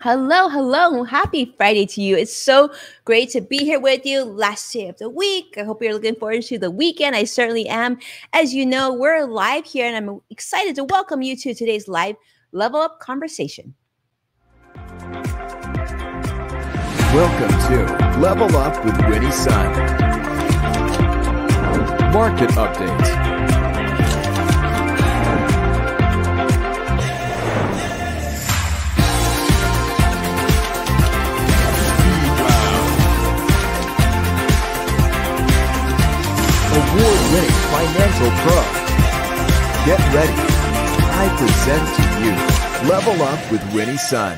Hello, hello. Happy Friday to you. It's so great to be here with you last day of the week. I hope you're looking forward to the weekend. I certainly am. As you know, we're live here and I'm excited to welcome you to today's live level up conversation. Welcome to Level Up with Winnie Sun. Market updates award-winning financial pro. Get ready. I present to you Level Up with Winnie Sun.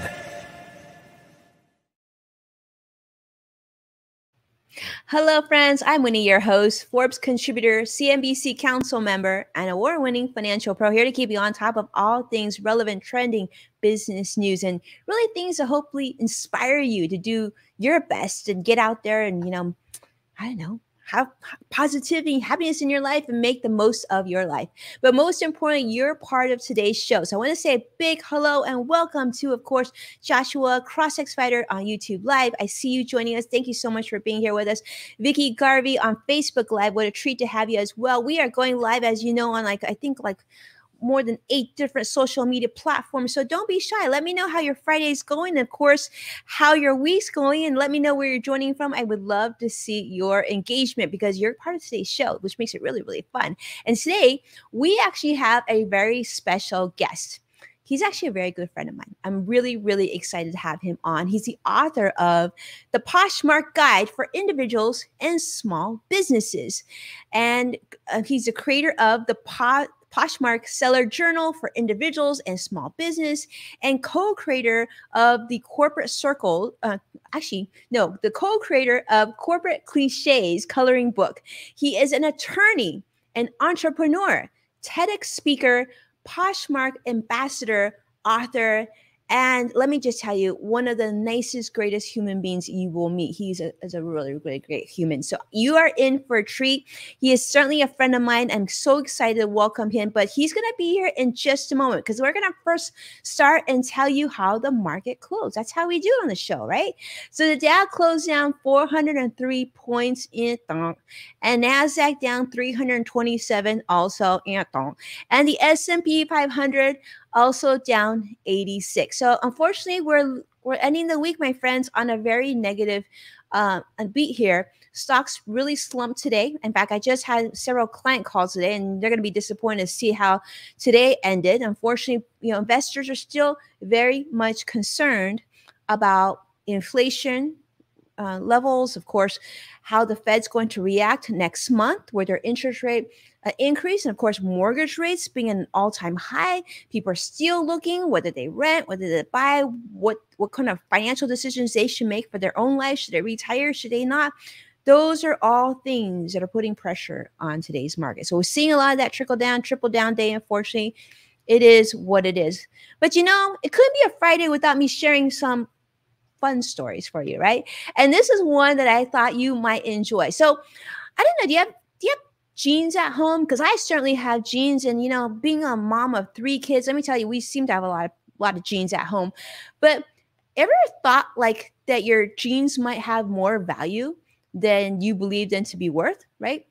Hello, friends. I'm Winnie, your host, Forbes contributor, CNBC council member, and award winning financial pro here to keep you on top of all things relevant, trending business news, and really things to hopefully inspire you to do your best and get out there and, you know, I don't know, have positivity, happiness in your life, and make the most of your life. But most importantly, you're part of today's show. So I want to say a big hello and welcome to, of course, Joshua CrossX Fighter on YouTube Live. I see you joining us. Thank you so much for being here with us. Vicky Garvey on Facebook Live. What a treat to have you as well. We are going live, as you know, on like I think like more than eight different social media platforms. So don't be shy. Let me know how your Friday is going. Of course, how your week's going. And let me know where you're joining from. I would love to see your engagement because you're part of today's show, which makes it really, really fun. And today, we actually have a very special guest. He's actually a very good friend of mine. I'm really, really excited to have him on. He's the author of The Poshmark Guide for Individuals and Small Businesses. And uh, he's the creator of the po- Poshmark Seller Journal for individuals and small business, and co creator of the Corporate Circle. Uh, actually, no, the co creator of Corporate Cliches Coloring Book. He is an attorney, an entrepreneur, TEDx speaker, Poshmark ambassador, author, and let me just tell you, one of the nicest, greatest human beings you will meet. He's a, is a really, really great human. So you are in for a treat. He is certainly a friend of mine. I'm so excited to welcome him, but he's going to be here in just a moment because we're going to first start and tell you how the market closed. That's how we do on the show, right? So the Dow closed down 403 points in thong, and Nasdaq down 327 also in thong, and the S&P 500 also down 86. So unfortunately, we're we're ending the week, my friends, on a very negative uh, beat here. Stocks really slumped today. In fact, I just had several client calls today, and they're going to be disappointed to see how today ended. Unfortunately, you know, investors are still very much concerned about inflation uh, levels, of course, how the Fed's going to react next month, where their interest rate uh, increase, and of course, mortgage rates being an all-time high. People are still looking whether they rent, whether they buy, what what kind of financial decisions they should make for their own life. Should they retire? Should they not? Those are all things that are putting pressure on today's market. So we're seeing a lot of that trickle down, triple down day. Unfortunately, it is what it is. But you know, it couldn't be a Friday without me sharing some fun stories for you, right? And this is one that I thought you might enjoy. So I don't know, do you have do you have jeans at home? Because I certainly have jeans, and you know, being a mom of three kids, let me tell you, we seem to have a lot of a lot of jeans at home. But ever thought like that your jeans might have more value than you believe them to be worth, right?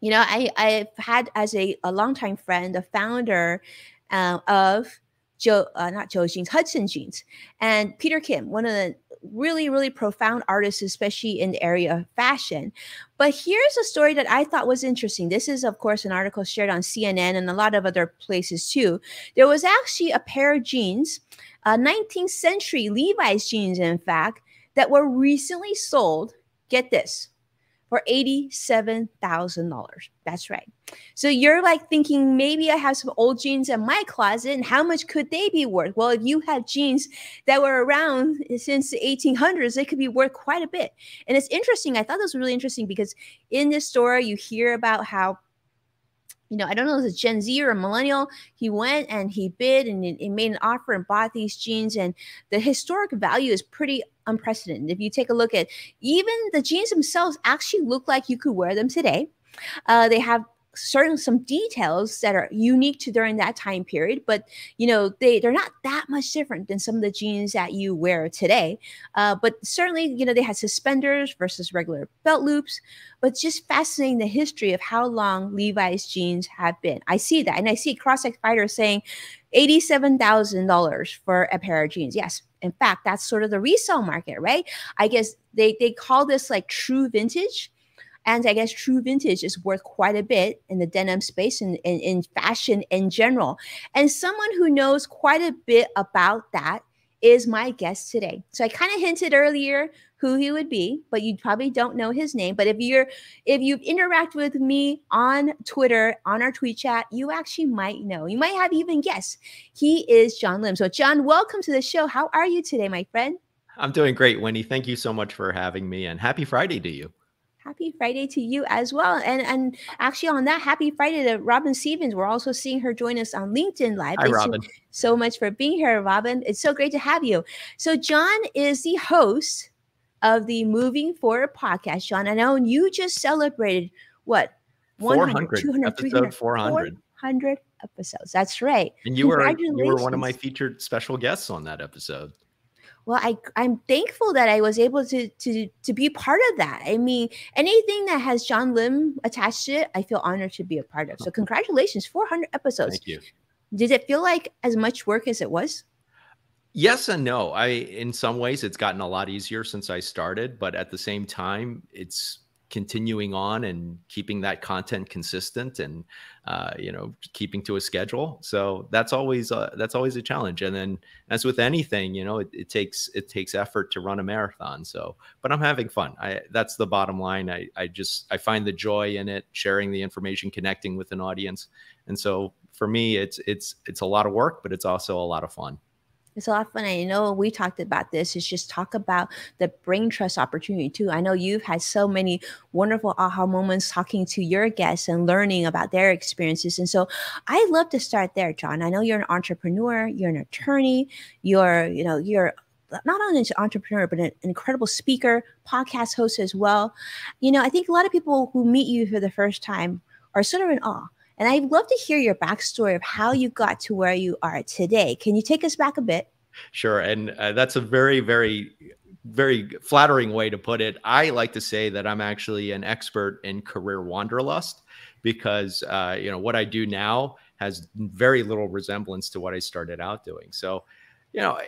You know, I I've had as a, a longtime friend, the founder uh, of Joe, uh, not Joe Jeans, Hudson Jeans, and Peter Kim, one of the really, really profound artists, especially in the area of fashion. But here's a story that I thought was interesting. This is, of course, an article shared on CNN and a lot of other places too. There was actually a pair of jeans, uh, 19th century Levi's jeans, in fact, that were recently sold. Get this for $87,000. That's right. So you're like thinking maybe I have some old jeans in my closet and how much could they be worth? Well, if you had jeans that were around since the 1800s, they could be worth quite a bit. And it's interesting. I thought this was really interesting because in this story, you hear about how you know, I don't know if it's a Gen Z or a millennial. He went and he bid and he made an offer and bought these jeans. And the historic value is pretty unprecedented. If you take a look at even the jeans themselves, actually look like you could wear them today. Uh, they have certain some details that are unique to during that time period but you know they they're not that much different than some of the jeans that you wear today. Uh, but certainly you know they had suspenders versus regular belt loops but just fascinating the history of how long levi's jeans have been. I see that and i see cross-site fighter saying $87000 for a pair of jeans. Yes in fact that's sort of the resale market right? I guess they they call this like true vintage and I guess true vintage is worth quite a bit in the denim space and in fashion in general. And someone who knows quite a bit about that is my guest today. So I kind of hinted earlier who he would be, but you probably don't know his name. But if you're if you've interacted with me on Twitter, on our tweet chat, you actually might know. You might have even guessed. He is John Lim. So John, welcome to the show. How are you today, my friend? I'm doing great, Winnie. Thank you so much for having me and happy Friday to you happy Friday to you as well. And and actually on that happy Friday to Robin Stevens. We're also seeing her join us on LinkedIn Live. Hi, Robin. so much for being here, Robin. It's so great to have you. So John is the host of the Moving Forward podcast. John, I know you just celebrated what 400, 200, episode 400. 400 episodes. That's right. And you were you were one of my featured special guests on that episode well i i'm thankful that i was able to to to be part of that. I mean anything that has john lim attached to it i feel honored to be a part of. So congratulations 400 episodes. Thank you. Did it feel like as much work as it was? Yes and no. I in some ways it's gotten a lot easier since i started but at the same time it's continuing on and keeping that content consistent and uh, you know keeping to a schedule. So that's always uh, that's always a challenge. And then as with anything you know it, it, takes it takes effort to run a marathon. So but i'm having fun. I that's the bottom line. I i just i find the joy in it sharing the information connecting with an audience. And so for me it's it's it's a lot of work but it's also a lot of fun it's a lot of fun. I know we talked about this. Is just talk about the brain trust opportunity too. I know you've had so many wonderful aha moments talking to your guests and learning about their experiences. And so I love to start there, John. I know you're an entrepreneur, you're an attorney, you're, you know, you're not only an entrepreneur, but an incredible speaker, podcast host as well. You know, I think a lot of people who meet you for the first time are sort of in awe and I'd love to hear your backstory of how you got to where you are today. Can you take us back a bit? Sure. And uh, that's a very, very, very flattering way to put it. I like to say that I'm actually an expert in career wanderlust because, uh, you know, what I do now has very little resemblance to what I started out doing. So, you know,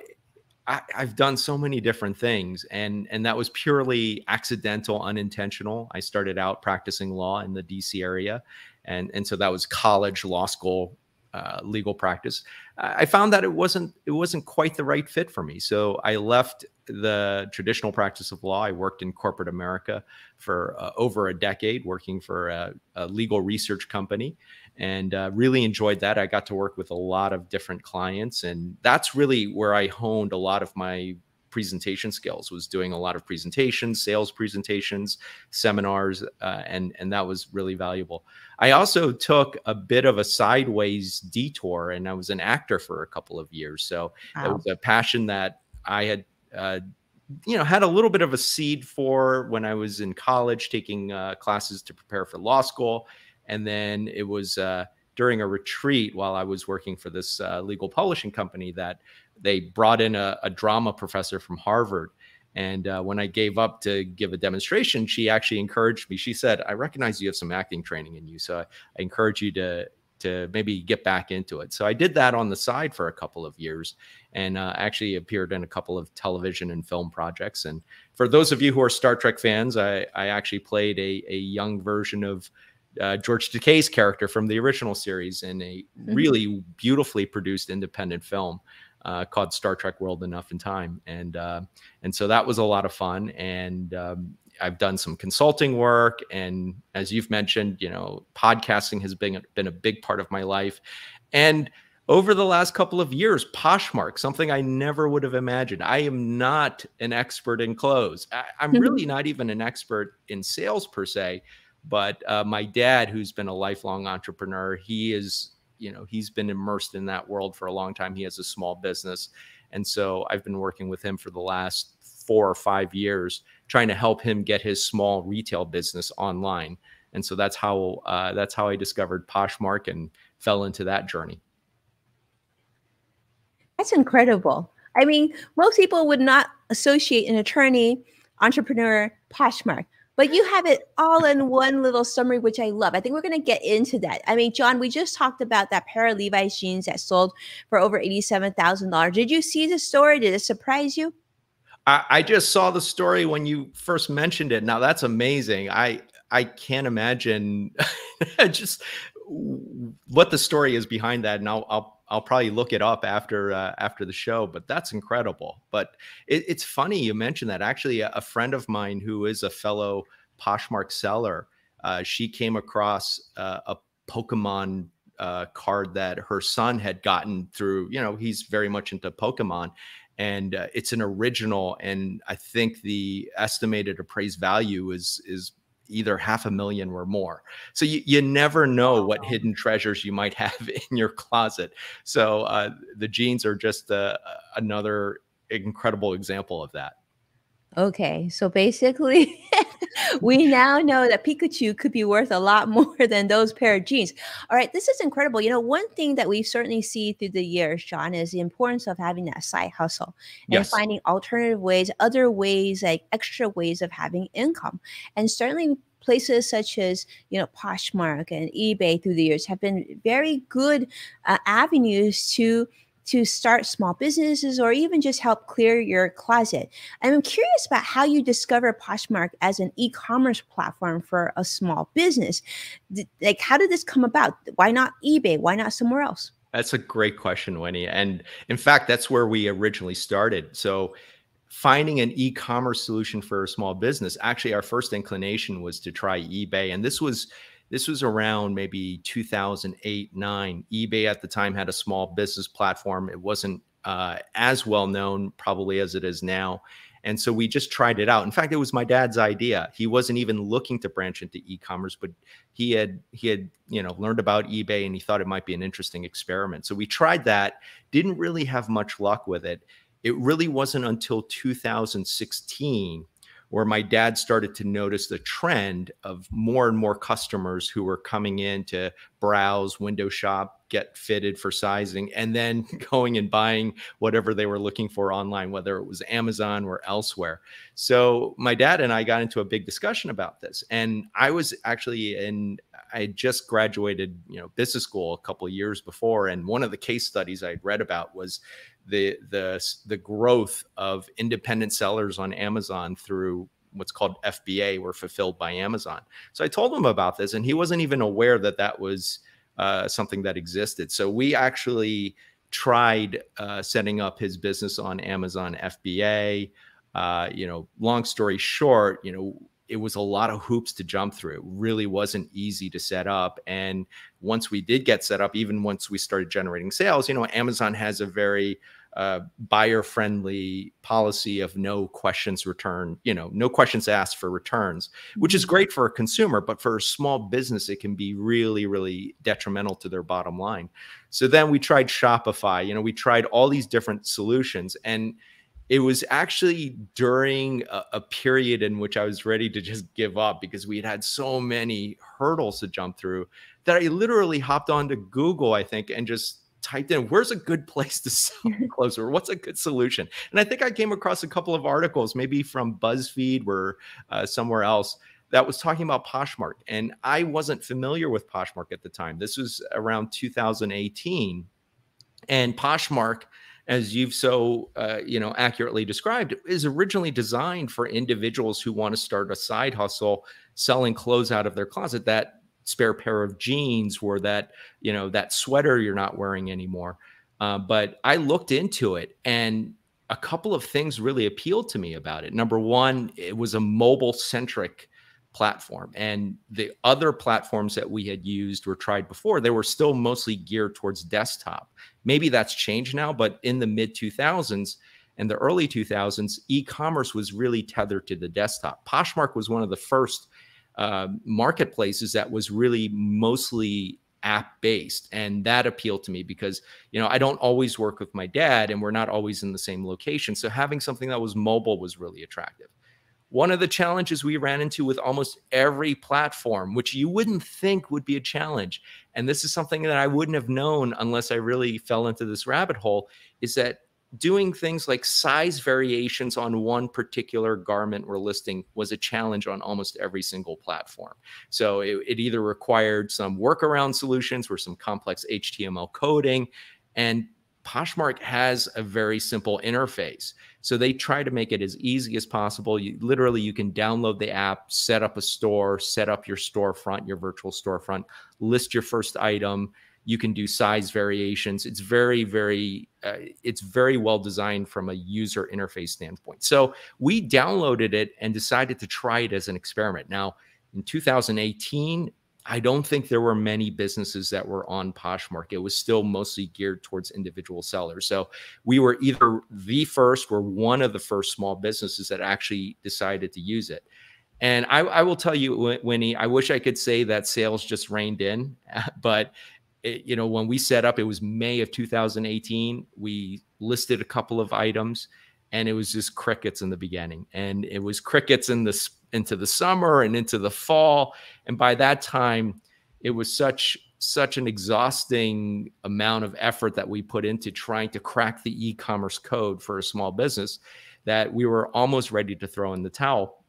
I, have done so many different things, and and that was purely accidental, unintentional. I started out practicing law in the D.C. area, and and so that was college law school uh, legal practice. I found that it wasn't it wasn't quite the right fit for me. So I left the traditional practice of law. I worked in corporate America for uh, over a decade, working for a, a legal research company, and uh, really enjoyed that. I got to work with a lot of different clients, and that's really where I honed a lot of my presentation skills was doing a lot of presentations sales presentations seminars uh, and and that was really valuable. I also took a bit of a sideways detour and i was an actor for a couple of years. So wow. it was a passion that i had uh, you know had a little bit of a seed for when i was in college taking uh, classes to prepare for law school. And then it was uh, during a retreat while I was working for this uh, legal publishing company that they brought in a, a drama professor from Harvard. And uh, when I gave up to give a demonstration, she actually encouraged me. She said, "I recognize you have some acting training in you, so I, I encourage you to to maybe get back into it." So I did that on the side for a couple of years, and uh, actually appeared in a couple of television and film projects. And for those of you who are Star Trek fans, I, I actually played a, a young version of uh, George Takei's character from the original series in a mm-hmm. really beautifully produced independent film uh, called Star Trek World Enough and Time, and uh, and so that was a lot of fun. And um, I've done some consulting work, and as you've mentioned, you know, podcasting has been been a big part of my life, and over the last couple of years, Poshmark, something I never would have imagined. I am not an expert in clothes. I, am mm-hmm. really not even an expert in sales per se. But uh, my dad, who's been a lifelong entrepreneur, he is you know he's been immersed in that world for a long time he has a small business and so i've been working with him for the last four or five years trying to help him get his small retail business online and so that's how uh, that's how I discovered Poshmark and fell into that journey. That's incredible. I mean, most people would not associate an attorney, entrepreneur, Poshmark, but you have it all in one little summary, which I love. I think we're going to get into that. I mean, John, we just talked about that pair of Levi's jeans that sold for over $87,000. Did you see the story? Did it surprise you? I, I just saw the story when you first mentioned it. Now that's amazing. I I can't imagine just what the story is behind that, and I'll I'll, I'll probably look it up after uh, after the show. But that's incredible. But it, it's funny you mentioned that. Actually, a, a, friend of mine who is a fellow Poshmark seller, uh, she came across uh, a Pokemon uh, card that her son had gotten through. You know, he's very much into Pokemon, and uh, it's an original. And I think the estimated appraised value is is either half a million or more. So you, you never know what hidden treasures you might have in your closet. So uh, the jeans are just uh, another incredible example of that. Okay, so basically, we now know that Pikachu could be worth a lot more than those pair of jeans. All right, this is incredible. You know, one thing that we certainly see through the years, John, is the importance of having that side hustle and yes. finding alternative ways, other ways, like extra ways of having income. And certainly, places such as you know Poshmark and eBay through the years have been very good uh, avenues to to start small businesses or even just help clear your closet. I'm curious about how you discover Poshmark as an e-commerce platform for a small business. Like, how did this come about? Why not eBay? Why not somewhere else? That's a great question, Winnie. And in fact, that's where we originally started. So finding an e-commerce solution for a small business actually our first inclination was to try ebay and this was this was around maybe 2008 9 ebay at the time had a small business platform. It wasn't uh, as well known probably as it is now. And so we just tried it out. In fact it was my dad's idea. He wasn't even looking to branch into e-commerce but he had he had you know learned about ebay and he thought it might be an interesting experiment. So we tried that didn't really have much luck with it. It really wasn't until 2016 where my dad started to notice the trend of more and more customers who were coming in to browse, window shop, get fitted for sizing, and then going and buying whatever they were looking for online, whether it was Amazon or elsewhere. So my dad and I got into a big discussion about this. And I was actually in I just graduated, you know, business school a couple years before, and one of the case studies I'd read about was the the the growth of independent sellers on Amazon through what's called FBA were fulfilled by Amazon. So I told him about this, and he wasn't even aware that that was uh, something that existed. So we actually tried uh, setting up his business on Amazon FBA. Uh, you know, long story short, you know, it was a lot of hoops to jump through. It really wasn't easy to set up. And once we did get set up, even once we started generating sales, you know, Amazon has a very uh, buyer friendly policy of no questions returned, you know, no questions asked for returns, which is mm-hmm. great for a consumer, but for a small business, it can be really, really detrimental to their bottom line. So then we tried Shopify, you know, we tried all these different solutions and it was actually during a, a, period in which I was ready to just give up because we had had so many hurdles to jump through that I literally hopped onto Google, I think, and just typed in where's a good place to sell clothes or what's a good solution? And i think i came across a couple of articles maybe from buzzfeed or uh, somewhere else that was talking about poshmark and i wasn't familiar with poshmark at the time. This was around 2018 and poshmark as you've so uh, you know accurately described, is originally designed for individuals who want to start a side hustle selling clothes out of their closet. That spare pair of jeans or that you know that sweater you're not wearing anymore. Uh, but I looked into it and a couple of things really appealed to me about it. Number one, it was a mobile centric platform. And the other platforms that we had used or tried before, they were still mostly geared towards desktop. Maybe that's changed now, but in the mid 2000s and the early 2000s, e commerce was really tethered to the desktop. Poshmark was one of the first uh, marketplaces that was really mostly app based and that appealed to me because you know i don't always work with my dad and we're not always in the same location so having something that was mobile was really attractive One of the challenges we ran into with almost every platform, which you wouldn't think would be a challenge, and this is something that I wouldn't have known unless I really fell into this rabbit hole, is that doing things like size variations on one particular garment or listing was a challenge on almost every single platform. So it, it, either required some workaround solutions or some complex HTML coding. And Poshmark has a very simple interface. So they try to make it as easy as possible. You literally you can download the app, set up a store, set up your storefront, your virtual storefront, list your first item, you can do size variations it's very very uh, it's very well designed from a user interface standpoint so we downloaded it and decided to try it as an experiment now in 2018 I don't think there were many businesses that were on Poshmark. It was still mostly geared towards individual sellers. So we were either the first or one of the first small businesses that actually decided to use it. And I, I will tell you, Winnie, I wish I could say that sales just rained in, but it, you know, when we set up, it was May of 2018. We listed a couple of items, and it was just crickets in the beginning, and it was crickets in the into the summer and into the fall, and by that time, it was such such an exhausting amount of effort that we put into trying to crack the e-commerce code for a small business that we were almost ready to throw in the towel.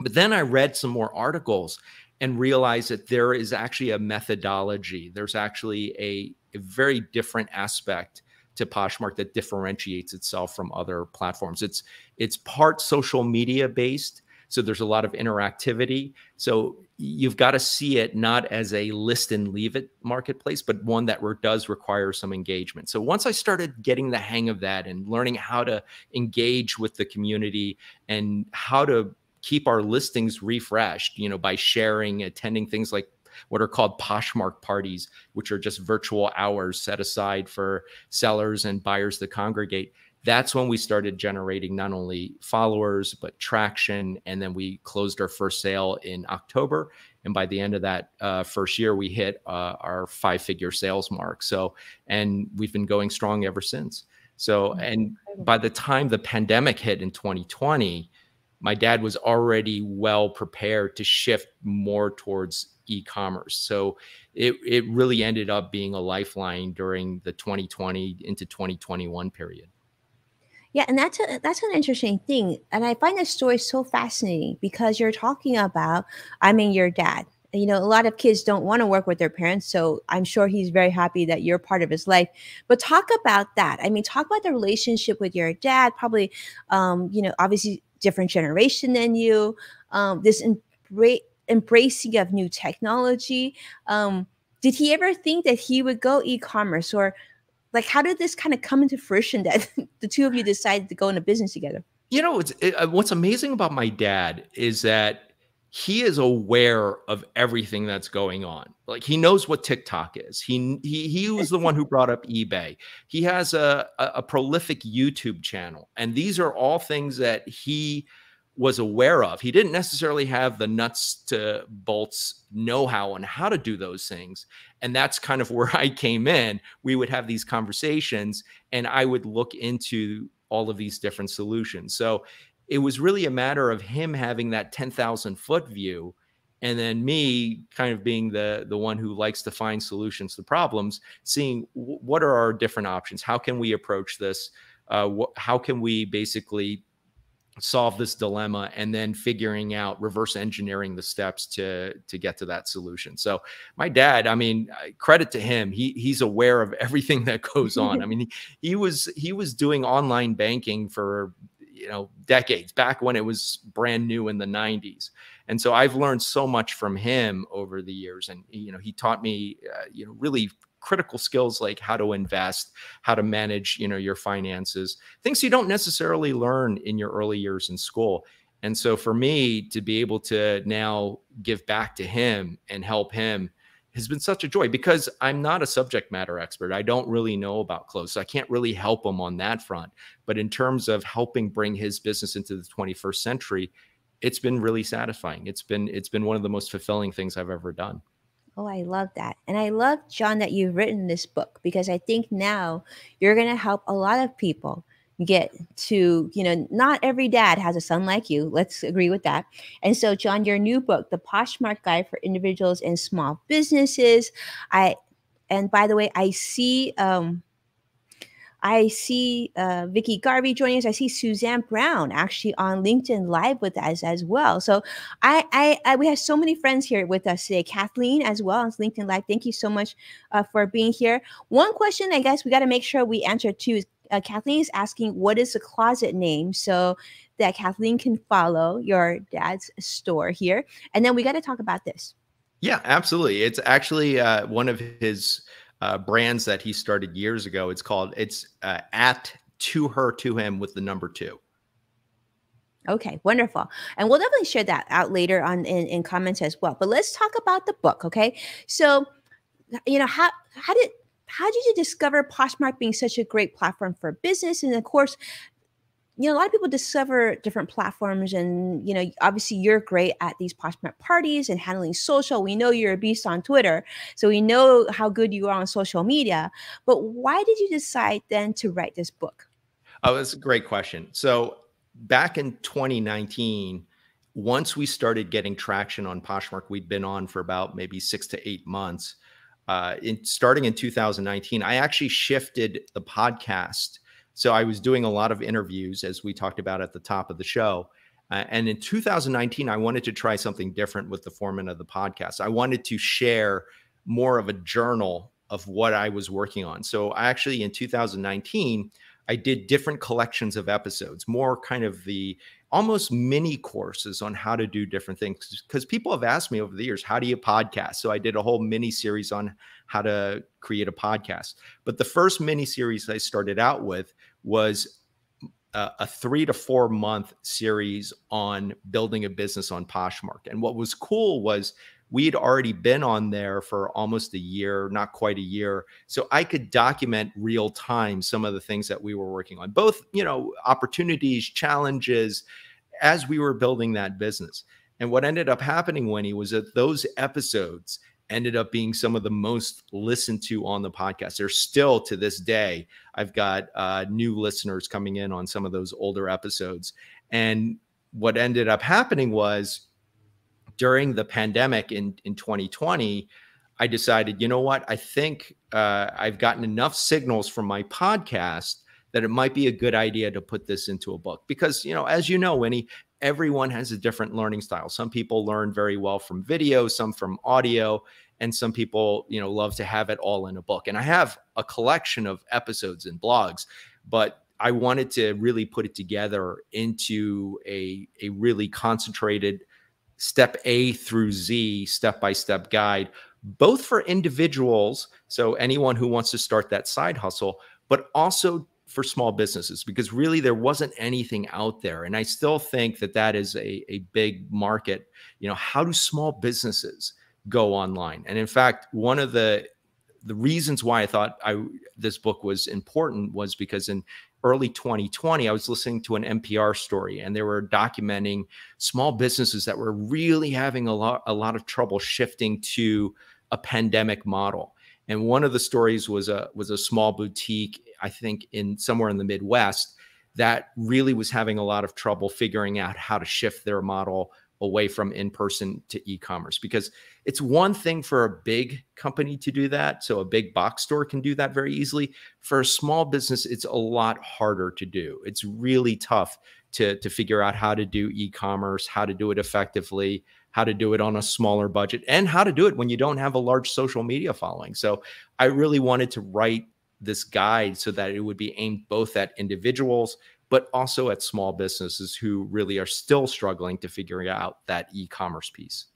But then I read some more articles and realized that there is actually a methodology. There's actually a, a very different aspect to Poshmark that differentiates itself from other platforms. It's it's part social media based, so there's a lot of interactivity. So you've got to see it not as a list and leave it marketplace, but one that re does require some engagement. So once I started getting the hang of that and learning how to engage with the community and how to keep our listings refreshed, you know, by sharing, attending things like what are called Poshmark parties, which are just virtual hours set aside for sellers and buyers to congregate. That's when we started generating not only followers, but traction. And then we closed our first sale in October. And by the end of that uh, first year, we hit uh, our five figure sales mark. So, and we've been going strong ever since. So, and by the time the pandemic hit in 2020, my dad was already well prepared to shift more towards e-commerce. So it it really ended up being a lifeline during the 2020 into 2021 period. Yeah, and that's a, that's an interesting thing, and I find this story so fascinating because you're talking about, I mean, your dad. You know, a lot of kids don't want to work with their parents, so I'm sure he's very happy that you're part of his life. But talk about that. I mean, talk about the relationship with your dad. Probably, um, you know, obviously different generation than you, um, this embra- embracing of new technology. Um, did he ever think that he would go e-commerce or like how did this kind of come into fruition that the two of you decided to go into business together? You know, it's it, uh, what's amazing about my dad is that he is aware of everything that's going on. Like he knows what TikTok is. He he he was the one who brought up eBay. He has a, a, a prolific YouTube channel, and these are all things that he was aware of. He didn't necessarily have the nuts to bolts know-how on how to do those things. And that's kind of where I came in. We would have these conversations and I would look into all of these different solutions. So it was really a matter of him having that 10,000 foot view and then me kind of being the the one who likes to find solutions to problems seeing what are our different options how can we approach this uh, how can we basically solve this dilemma and then figuring out reverse engineering the steps to to get to that solution. So my dad i mean credit to him he he's aware of everything that goes on. I mean he, he was he was doing online banking for you know decades back when it was brand new in the 90s and so i've learned so much from him over the years and you know he taught me uh, you know really critical skills like how to invest how to manage you know your finances things you don't necessarily learn in your early years in school and so for me to be able to now give back to him and help him has been such a joy because I'm not a subject matter expert. I don't really know about clothes. So I can't really help him on that front. But in terms of helping bring his business into the 21st century, it's been really satisfying. It's been it's been one of the most fulfilling things I've ever done. Oh, I love that. And I love John that you've written this book because I think now you're going to help a lot of people get to, you know, not every dad has a son like you. Let's agree with that. And so, John, your new book, The Poshmark Guide for Individuals and Small Businesses. I, and by the way, I see, um, I see uh, Vicky Garvey joining us. I see Suzanne Brown actually on LinkedIn Live with us as well. So I, I, I we have so many friends here with us today. Kathleen as well on LinkedIn Live. Thank you so much uh, for being here. One question I guess we got to make sure we answer too is uh, Kathleen is asking what is the closet name so that Kathleen can follow your dad's store here. And then we got to talk about this. Yeah, absolutely. It's actually uh, one of his uh, brands that he started years ago. It's called it's uh, at to her to him with the number two. Okay, wonderful. And we'll definitely share that out later on in, in comments as well. But let's talk about the book, okay? So, you know, how how did how did you discover Poshmark being such a great platform for business? And of course, you know, a lot of people discover different platforms, and you know, obviously, you're great at these Poshmark parties and handling social. We know you're a beast on Twitter, so we know how good you are on social media. But why did you decide then to write this book? Oh, that's a great question. So back in 2019, once we started getting traction on Poshmark, we'd been on for about maybe six to eight months. Uh, in starting in 2019, I actually shifted the podcast so I was doing a lot of interviews, as we talked about at the top of the show. Uh, and in 2019, I wanted to try something different with the format of the podcast. I wanted to share more of a journal of what I was working on. So I actually, in 2019, I did different collections of episodes, more kind of the almost mini courses on how to do different things because people have asked me over the years how do you podcast so i did a whole mini series on how to create a podcast but the first mini series i started out with was a, a three to four month series on building a business on poshmark and what was cool was we had already been on there for almost a year, not quite a year. So I could document real time some of the things that we were working on, both, you know, opportunities, challenges as we were building that business. And what ended up happening, Winnie, was that those episodes ended up being some of the most listened to on the podcast. They're still to this day, I've got uh, new listeners coming in on some of those older episodes. And what ended up happening was during the pandemic in, in 2020, I decided, you know what? I think uh, I've gotten enough signals from my podcast that it might be a good idea to put this into a book. Because, you know, as you know, Winnie, everyone has a different learning style. Some people learn very well from video, some from audio, and some people, you know, love to have it all in a book. And I have a collection of episodes and blogs, but I wanted to really put it together into a, a really concentrated step A through Z step by step guide, both for individuals, so anyone who wants to start that side hustle, but also for small businesses because really there wasn't anything out there and i still think that that is a, a big market you know how do small businesses go online and in fact one of the the reasons why i thought i this book was important was because in early 2020, I was listening to an NPR story and they were documenting small businesses that were really having a lot, a lot of trouble shifting to a pandemic model. And one of the stories was a was a small boutique, I think in somewhere in the Midwest, that really was having a lot of trouble figuring out how to shift their model away from in person to e commerce because it's one thing for a big company to do that. So a big box store can do that very easily. For a small business, it's a lot harder to do. It's really tough to, to figure out how to do e commerce, how to do it effectively, how to do it on a smaller budget, and how to do it when you don't have a large social media following. So I really wanted to write this guide so that it would be aimed both at individuals but also at small businesses who really are still struggling to figure out that e-commerce piece.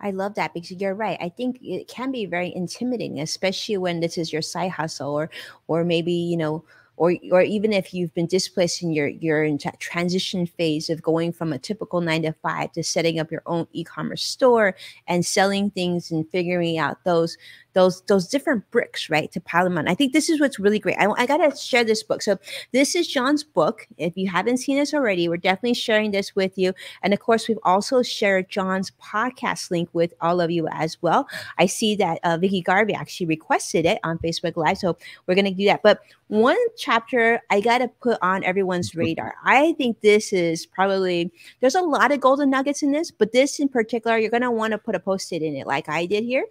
I love that because you're right. I think it can be very intimidating, especially when this is your side hustle or or maybe, you know, or or even if you've been displaced in your you're in transition phase of going from a typical nine to five to setting up your own e-commerce store and selling things and figuring out those those those different bricks, right, to pile them on. I think this is what's really great. I, I gotta share this book. So this is John's book. If you haven't seen this already, we're definitely sharing this with you. And of course, we've also shared John's podcast link with all of you as well. I see that uh, Vicky Garvey actually requested it on Facebook Live, so we're gonna do that. But one chapter I gotta put on everyone's radar. I think this is probably there's a lot of golden nuggets in this, but this in particular, you're gonna want to put a post-it in it, like I did here.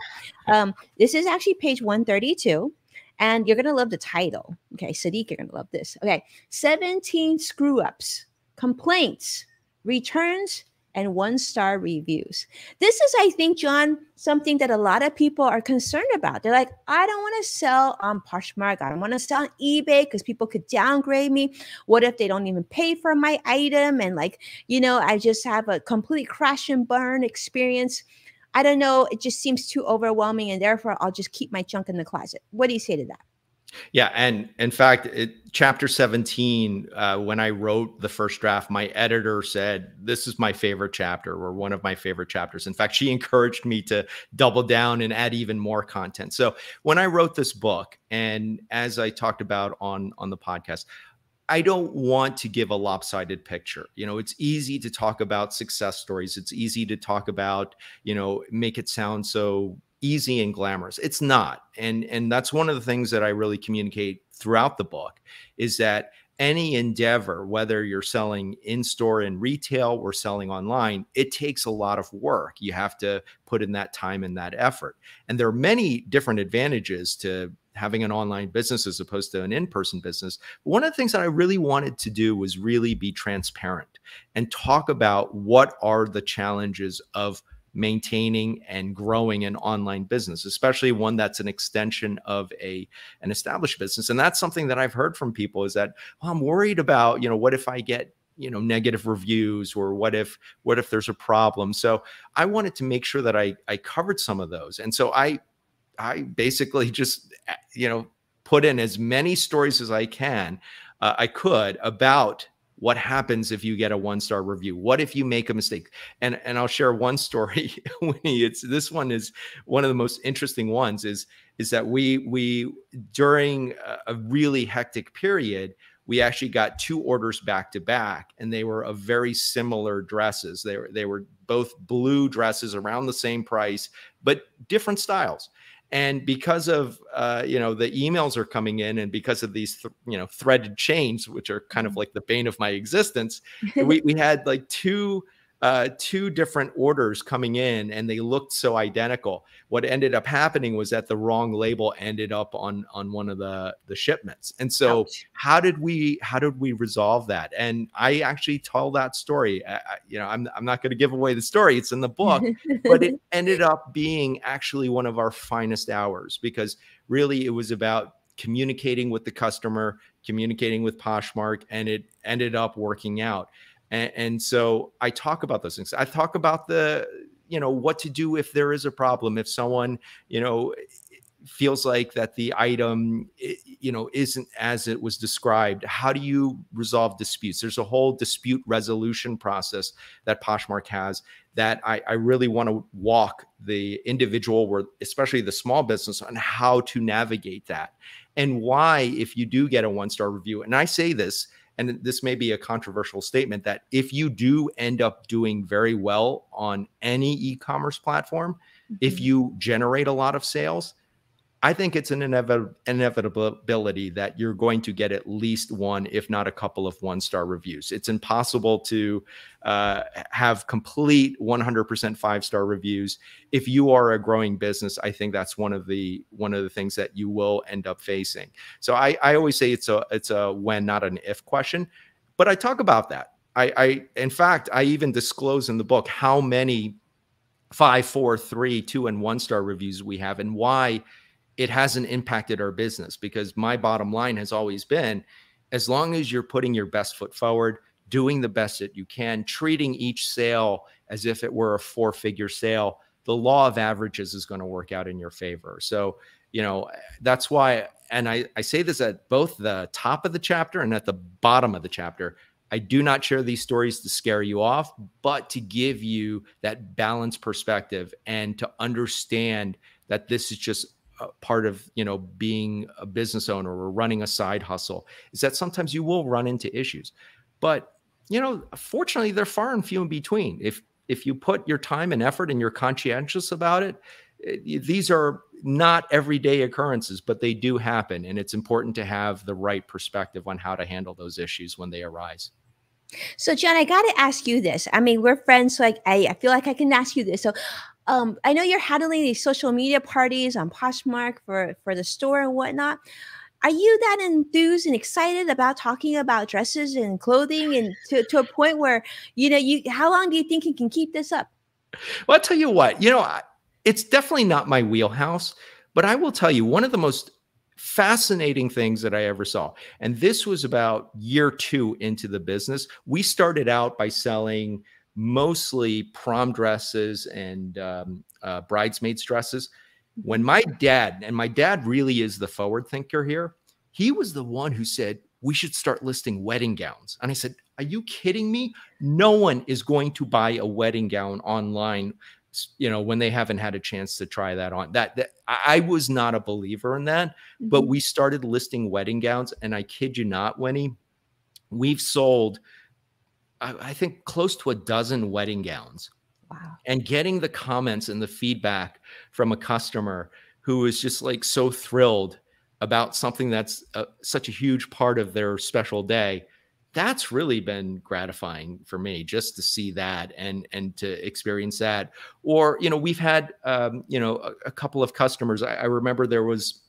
Um, this is actually page 132. And you're going to love the title. Okay, Sadiq, you're going to love this. Okay, 17 screw ups, complaints, returns, and one star reviews. This is, I think, John, something that a lot of people are concerned about. They're like, I don't want to sell on Poshmark. I don't want to sell on eBay because people could downgrade me. What if they don't even pay for my item? And like, you know, I just have a complete crash and burn experience. I don't know. It just seems too overwhelming. And therefore, I'll just keep my junk in the closet. What do you say to that? Yeah, and in fact, it, chapter 17, uh, when I wrote the first draft, my editor said, This is my favorite chapter, or one of my favorite chapters. In fact, she encouraged me to double down and add even more content. So when I wrote this book, and as I talked about on, on the podcast, I don't want to give a lopsided picture. You know, it's easy to talk about success stories. It's easy to talk about, you know, make it sound so easy and glamorous. It's not. And and that's one of the things that I really communicate throughout the book is that any endeavor, whether you're selling in store in retail or selling online, it takes a lot of work. You have to put in that time and that effort. And there are many different advantages to having an online business as opposed to an in-person business. One of the things that I really wanted to do was really be transparent and talk about what are the challenges of maintaining and growing an online business, especially one that's an extension of a an established business. And that's something that I've heard from people is that well, I'm worried about, you know, what if I get you know negative reviews or what if what if there's a problem so i wanted to make sure that i i covered some of those and so i i basically just you know put in as many stories as i can uh, i could about what happens if you get a one star review? What if you make a mistake? And and i'll share one story winnie. It's this one is one of the most interesting ones is is that we we during a really hectic period we actually got two orders back to back and they were of very similar dresses. They were they were both blue dresses around the same price but different styles and because of uh, you know the emails are coming in and because of these th- you know threaded chains which are kind of mm-hmm. like the bane of my existence we, we had like two uh, two different orders coming in and they looked so identical. What ended up happening was that the wrong label ended up on on one of the the shipments. And so Ouch. how did we how did we resolve that? And I actually tell that story. I, you know, I'm I'm not going to give away the story. It's in the book, but it ended up being actually one of our finest hours because really it was about communicating with the customer, communicating with Poshmark, and it ended up working out. And, and so I talk about those things. I talk about the, you know, what to do if there is a problem, if someone, you know, feels like that the item you know isn't as it was described. How do you resolve disputes? There's a whole dispute resolution process that poshmark has that i, I really want to walk the individual or especially the small business on how to navigate that. And why if you do get a one star review and i say this and this may be a controversial statement that if you do end up doing very well on any e-commerce platform, mm-hmm. if you generate a lot of sales, I think it's an inevitability that you're going to get at least one, if not a couple of one star reviews. It's impossible to uh, have complete 100% five star reviews. If you are a growing business, I think that's one of the one of the things that you will end up facing. So I, I always say it's a it's a when, not an if question. But I talk about that. I, I in fact I even disclose in the book how many five, four, three, two, and one star reviews we have and why it hasn't impacted our business because my bottom line has always been as long as you're putting your best foot forward, doing the best that you can, treating each sale as if it were a four figure sale, the law of averages is going to work out in your favor. So, you know, that's why, and I, I say this at both the top of the chapter and at the bottom of the chapter. I do not share these stories to scare you off, but to give you that balanced perspective and to understand that this is just part of you know being a business owner or running a side hustle is that sometimes you will run into issues. But you know fortunately they're far and few in between. If if you put your time and effort and you're conscientious about it, it these are not everyday occurrences but they do happen and it's important to have the right perspective on how to handle those issues when they arise. So john i got to ask you this. I mean we're friends so I, I, I feel like i can ask you this. So um, I know you're handling these social media parties on Poshmark for for the store and whatnot. Are you that enthused and excited about talking about dresses and clothing and to, to a point where you know you how long do you think you can keep this up? Well, I'll tell you what, you know, it's definitely not my wheelhouse, but I will tell you one of the most fascinating things that I ever saw. And this was about year two into the business. We started out by selling mostly prom dresses and um, uh, bridesmaids dresses. When my dad, and my dad really is the forward thinker here, he was the one who said, we should start listing wedding gowns. And I said, Are you kidding me? No one is going to buy a wedding gown online, you know, when they haven't had a chance to try that on. That, that I was not a believer in that, mm-hmm. but we started listing wedding gowns. And I kid you not, Winnie, we've sold I, I think close to a dozen wedding gowns. Wow. And getting the comments and the feedback from a customer who is just like so thrilled about something that's such a huge part of their special day that's really been gratifying for me just to see that and and to experience that or you know we've had um, you know a, a, couple of customers I, I remember there was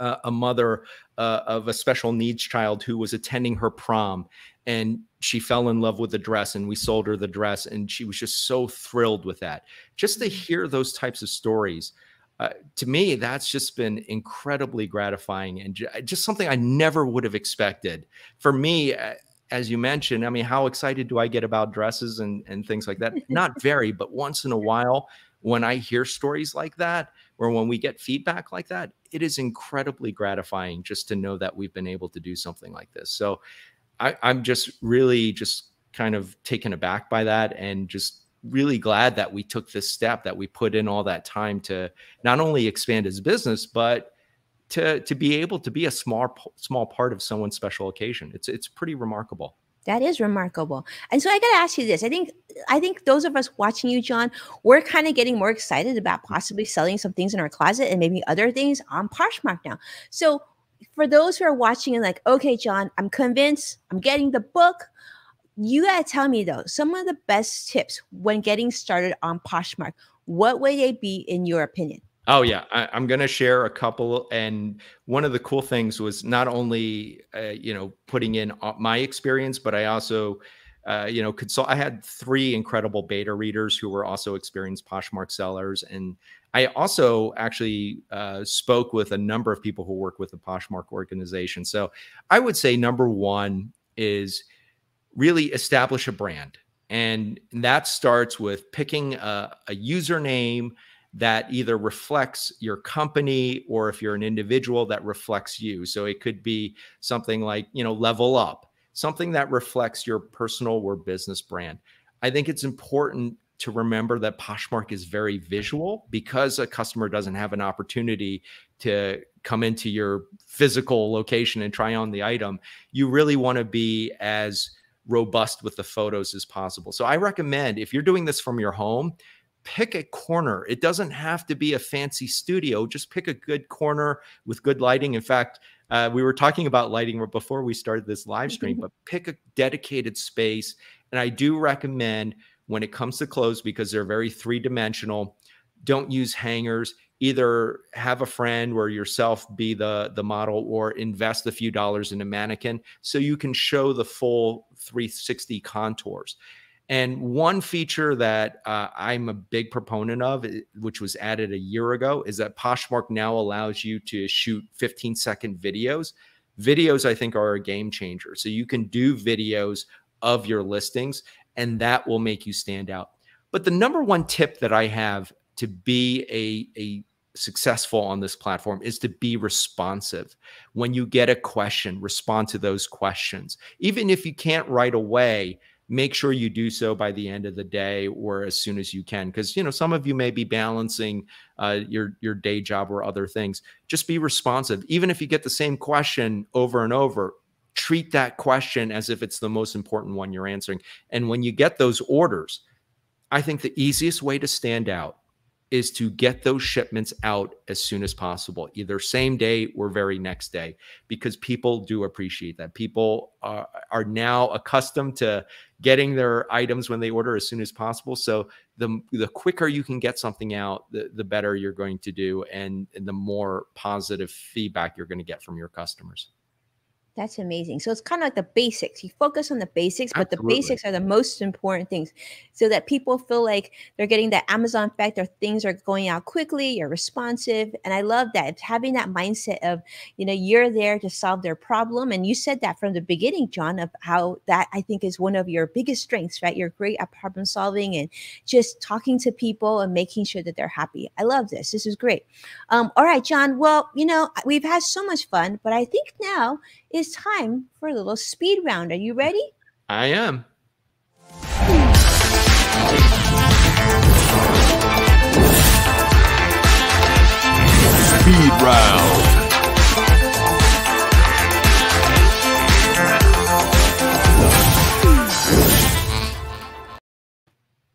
uh, a mother uh, of a special needs child who was attending her prom and she fell in love with the dress and we sold her the dress and she was just so thrilled with that. Just to hear those types of stories uh, to me that's just been incredibly gratifying and just something i never would have expected. For me as you mentioned i mean how excited do i get about dresses and, and things like that? Not very but once in a while when i hear stories like that or when we get feedback like that it is incredibly gratifying just to know that we've been able to do something like this. So I, I'm just really just kind of taken aback by that and just really glad that we took this step that we put in all that time to not only expand his business but to to be able to be a small small part of someone's special occasion. It's it's pretty remarkable. That is remarkable. And so i got to ask you this. I think i think those of us watching you john we're kind of getting more excited about possibly selling some things in our closet and maybe other things on poshmark now. So for those who are watching and like, okay, John, I'm convinced, I'm getting the book. You gotta tell me though, some of the best tips when getting started on Poshmark. What would they be in your opinion? Oh yeah, I, am to share a couple. And one of the cool things was not only uh, you know putting in my experience, but I also uh, you know consult. I had three incredible beta readers who were also experienced Poshmark sellers, and I also actually uh, spoke with a number of people who work with the Poshmark organization. So I would say number one is really establish a brand. And that starts with picking a, a username that either reflects your company or if you're an individual that reflects you. So it could be something like, you know, level up, something that reflects your personal or business brand. I think it's important to remember that Poshmark is very visual because a customer doesn't have an opportunity to come into your physical location and try on the item. You really want to be as robust with the photos as possible. So I recommend if you're doing this from your home, pick a corner. It doesn't have to be a fancy studio. Just pick a good corner with good lighting. In fact, uh, we were talking about lighting before we started this live stream, but pick a dedicated space. And I do recommend when it comes to clothes because they're very three dimensional. Don't use hangers. Either have a friend or yourself be the the model, or invest a few dollars in a mannequin so you can show the full 360 contours. And one feature that uh, I'm a big proponent of, eh, which was added a year ago, is that Poshmark now allows you to shoot 15 second videos. Videos, I think, are a game changer. So you can do videos of your listings and that will make you stand out. But the number one tip that I have to be a, a successful on this platform is to be responsive. When you get a question, respond to those questions. Even if you can't right away, make sure you do so by the end of the day or as soon as you can because you know some of you may be balancing uh, your your day job or other things just be responsive even if you get the same question over and over treat that question as if it's the most important one you're answering and when you get those orders i think the easiest way to stand out is to get those shipments out as soon as possible, either same day or very next day, because people do appreciate that. People are, are now accustomed to getting their items when they order as soon as possible. So the the quicker you can get something out, the, the better you're going to do, and, and the more positive feedback you're going to get from your customers. That's amazing. So it's kind of like the basics. You focus on the basics, but Absolutely. the basics are the most important things so that people feel like they're getting that Amazon effect or things are going out quickly, you're responsive. And I love that. It's having that mindset of, you know, you're there to solve their problem. And you said that from the beginning, John, of how that I think is one of your biggest strengths, right? You're great at problem solving and just talking to people and making sure that they're happy. I love this. This is great. Um, all right, John. Well, you know, we've had so much fun, but I think now it's time for a little speed round. Are you ready? I am. Speed round.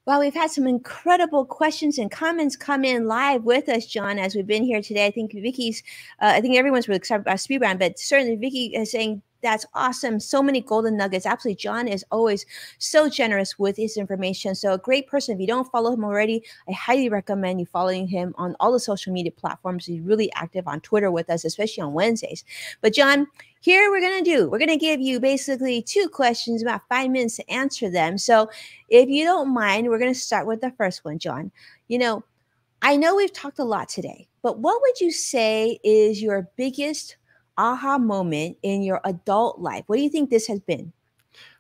Well, we've had some incredible questions and comments come in live with us, John, as we've been here today. I think Vicky's, uh, I think everyone's really excited about speed round, but certainly Vicky is saying that's awesome. So many golden nuggets. Absolutely. John is always so generous with his information. So a great person. If you don't follow him already, I highly recommend you following him on all the social media platforms. He's really active on Twitter with us, especially on Wednesdays. But John, here we're going to do we're going to give you basically two questions about five minutes to answer them so if you don't mind we're going to start with the first one john you know i know we've talked a lot today but what would you say is your biggest aha moment in your adult life what do you think this has been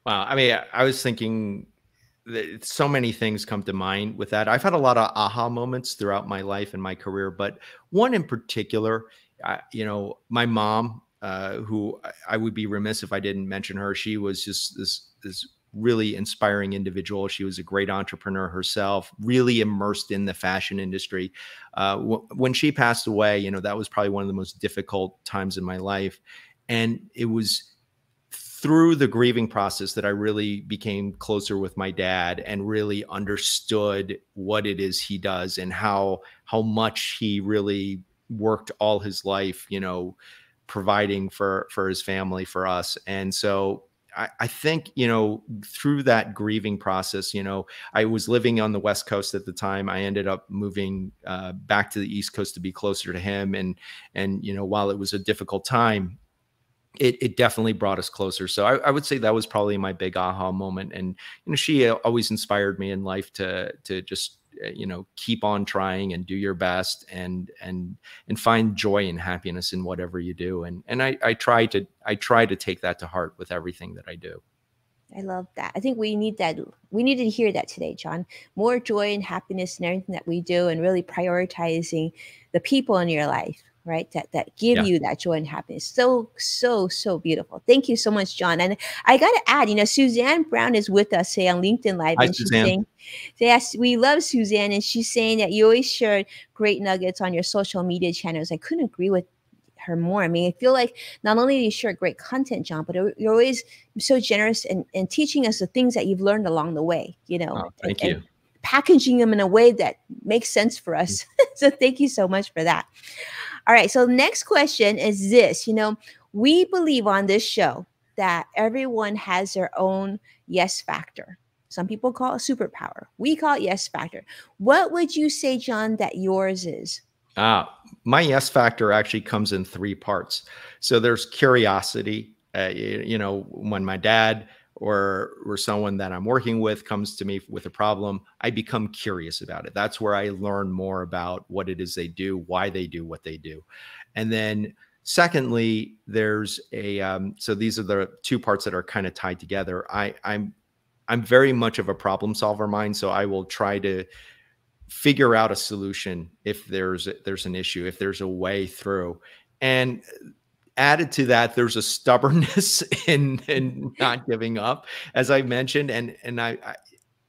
wow i mean i was thinking that so many things come to mind with that i've had a lot of aha moments throughout my life and my career but one in particular I, you know my mom uh, who I would be remiss if I didn't mention her. She was just this this really inspiring individual. She was a great entrepreneur herself, really immersed in the fashion industry. Uh, when she passed away, you know that was probably one of the most difficult times in my life, and it was through the grieving process that I really became closer with my dad and really understood what it is he does and how how much he really worked all his life, you know, providing for for his family for us and so I, think you know through that grieving process you know i was living on the west coast at the time i ended up moving uh, back to the east coast to be closer to him and and you know while it was a difficult time it, it definitely brought us closer. So I, I, would say that was probably my big aha moment. And you know, she always inspired me in life to to just uh, Uh, you know keep on trying and do your best and and and find joy and happiness in whatever you do and and i i try to i try to take that to heart with everything that i do I love that. I think we need that. We needed to hear that today, John. More joy and happiness in everything that we do, and really prioritizing the people in your life right that that give yeah. you that joy and happiness so so so beautiful thank you so much john and i gotta add you know suzanne brown is with us say on linkedin live Hi, and she's Suzanne. saying yes we love suzanne and she's saying that you always share great nuggets on your social media channels i couldn't agree with her more. I mean, I feel like not only do you share great content, John, but you're always so generous and, and teaching us the things that you've learned along the way, you know. Oh, thank and, you. And packaging them in a way that makes sense for us. Mm. so thank you so much for that. All right. So next question is this. You know, we believe on this show that everyone has their own yes factor. Some people call it superpower. We call it yes factor. What would you say, John, that yours is? Ah, my yes factor actually comes in three parts. So there's curiosity. Uh, you, you know, when my dad or or someone that I'm working with comes to me with a problem, I become curious about it. That's where I learn more about what it is they do, why they do what they do. And then secondly, there's a um, so these are the two parts that are kind of tied together. I I'm I'm very much of a problem solver mind, so I will try to figure out a solution if there's there's an issue, if there's a way through. And added to that, there's a stubbornness in in not giving up, as I mentioned, and and I, I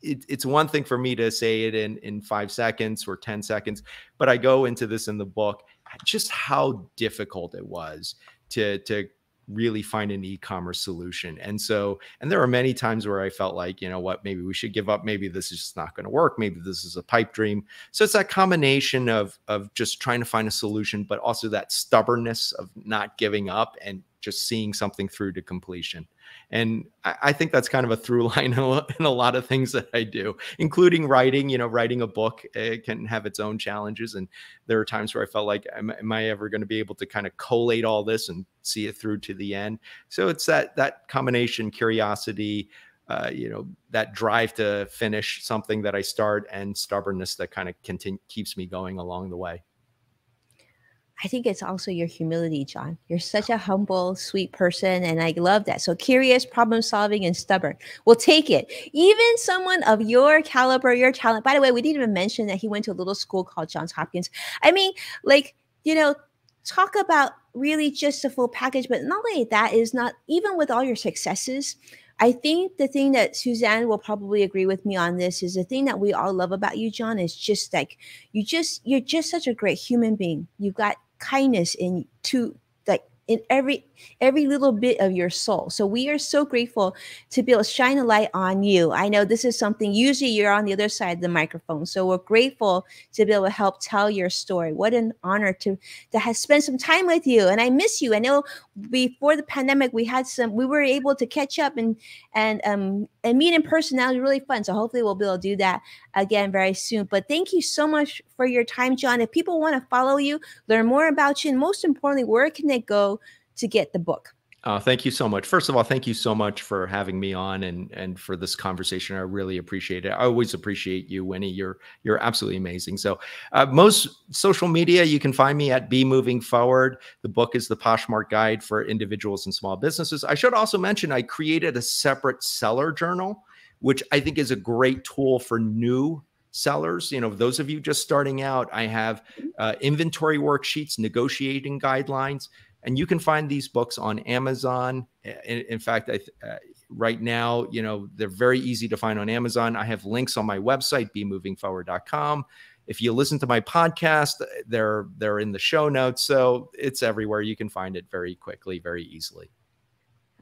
it, it's one thing for me to say it in in five seconds or ten seconds, but I go into this in the book just how difficult it was to to really find an e-commerce solution. And so, and there are many times where I felt like, you know what, maybe we should give up. Maybe this is just not going to work. Maybe this is a pipe dream. So it's that combination of of just trying to find a solution, but also that stubbornness of not giving up and just seeing something through to completion. And I, I think that's kind of a through line in a lot of things that I do, including writing. You know, writing a book it can have its own challenges. And there are times where I felt like, am, am I ever going to be able to kind of collate all this and see it through to the end? So it's that that combination, curiosity, uh, you know that drive to finish something that I start and stubbornness that kind of continue keeps me going along the way. I think it's also your humility, John. You're such a humble, sweet person, and I love that. So curious, problem solving, and stubborn. We'll take it. Even someone of your caliber, your talent. By the way, we didn't even mention that he went to a little school called Johns Hopkins. I mean, like, you know, talk about really just a full package, but not only that is not even with all your successes. I think the thing that Suzanne will probably agree with me on this is the thing that we all love about you, John, is just like you just you're just such a great human being. You've got kindness in to in every every little bit of your soul. So we are so grateful to be able to shine a light on you. I know this is something usually you're on the other side of the microphone. So we're grateful to be able to help tell your story. What an honor to to have spent some time with you. And I miss you. I know before the pandemic we had some we were able to catch up and and um and meet in person. That was really fun. So hopefully we'll be able to do that again very soon. But thank you so much for your time, John. If people want to follow you, learn more about you, and most importantly, where can they go to get the book. Uh, thank you so much. First of all, thank you so much for having me on and and for this conversation. I really appreciate it. I always appreciate you, Winnie. You're you're absolutely amazing. So, uh, most social media, you can find me at Be Moving Forward. The book is the Poshmark Guide for Individuals and Small Businesses. I should also mention I created a separate seller journal, which I think is a great tool for new sellers you know those of you just starting out i have uh, inventory worksheets negotiating guidelines and you can find these books on Amazon. In, in fact, I, uh, right now, you know, they're very easy to find on Amazon. I have links on my website, bemovingforward.com. If you listen to my podcast, they're they're in the show notes, so it's everywhere. You can find it very quickly, very easily.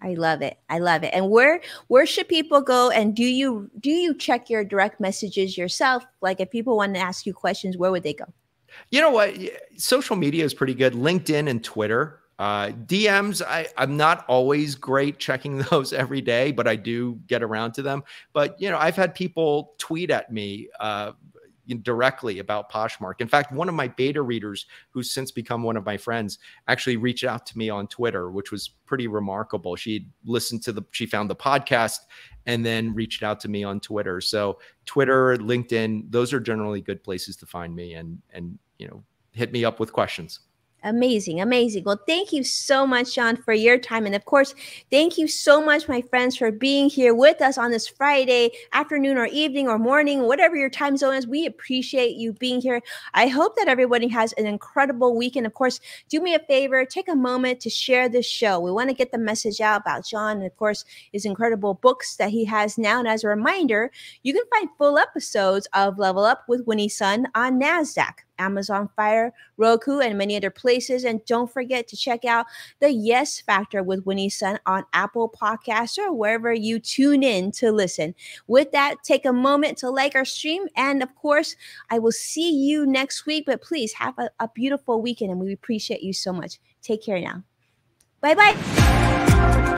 I love it. I love it. And where where should people go? And do you do you check your direct messages yourself? Like if people want to ask you questions, where would they go? You know what? Social media is pretty good. LinkedIn and Twitter uh, DMs, I, I'm not always great checking those every day, but I do get around to them. But you know, I've had people tweet at me uh, directly about Poshmark. In fact, one of my beta readers, who's since become one of my friends, actually reached out to me on Twitter, which was pretty remarkable. She listened to the, she found the podcast, and then reached out to me on Twitter. So Twitter, LinkedIn, those are generally good places to find me, and and you know, hit me up with questions. Amazing, amazing. Well, thank you so much, John, for your time. And of course, thank you so much, my friends, for being here with us on this Friday afternoon or evening or morning, whatever your time zone is. We appreciate you being here. I hope that everybody has an incredible weekend. Of course, do me a favor, take a moment to share this show. We want to get the message out about John and, of course, his incredible books that he has now. And as a reminder, you can find full episodes of Level Up with Winnie Sun on NASDAQ. Amazon Fire, Roku, and many other places. And don't forget to check out the Yes Factor with Winnie Sun on Apple Podcasts or wherever you tune in to listen. With that, take a moment to like our stream. And of course, I will see you next week. But please have a, a beautiful weekend and we appreciate you so much. Take care now. Bye bye.